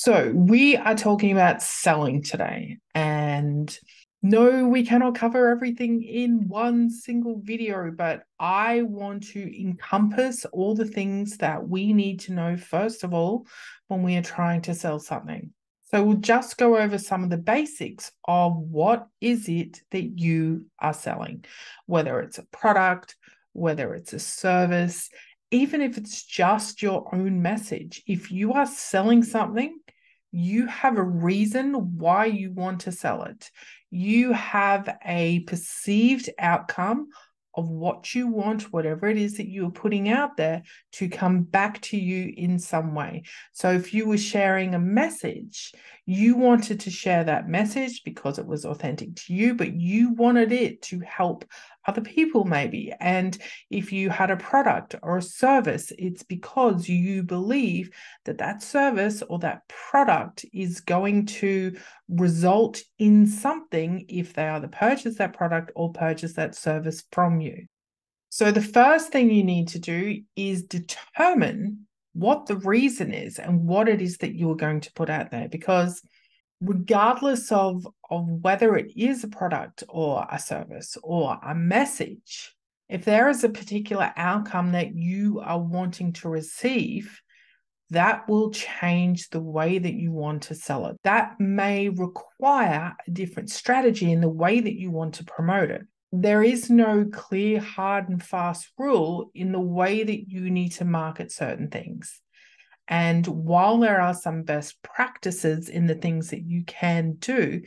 So, we are talking about selling today. And no, we cannot cover everything in one single video, but I want to encompass all the things that we need to know, first of all, when we are trying to sell something. So we'll just go over some of the basics of what is it that you are selling, whether it's a product, whether it's a service, even if it's just your own message. If you are selling something, you have a reason why you want to sell it. You have a perceived outcome of what you want, whatever it is that you are putting out there, to come back to you in some way. So, if you were sharing a message, you wanted to share that message because it was authentic to you, but you wanted it to help other people, maybe. And if you had a product or a service, it's because you believe that that service or that product is going to result in something if they either purchase that product or purchase that service from So, the first thing you need to do is determine what the reason is and what it is that you're going to put out there because regardless of, of whether it is a product or a service or a message, if there is a particular outcome that you are wanting to receive, that will change the way that you want to sell it. That may require a different strategy in the way that you want to promote it. There is no clear, hard, and fast rule in the way that you need to market certain things. And while there are some best practices in the things that you can do,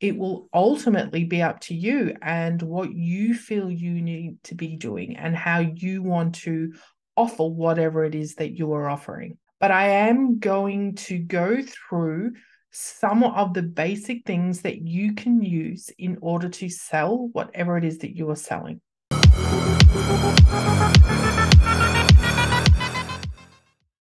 it will ultimately be up to you and what you feel you need to be doing and how you want to offer whatever it is that you are offering. But I am going to go through some of the basic things that you can use in order to sell whatever it is that you are selling.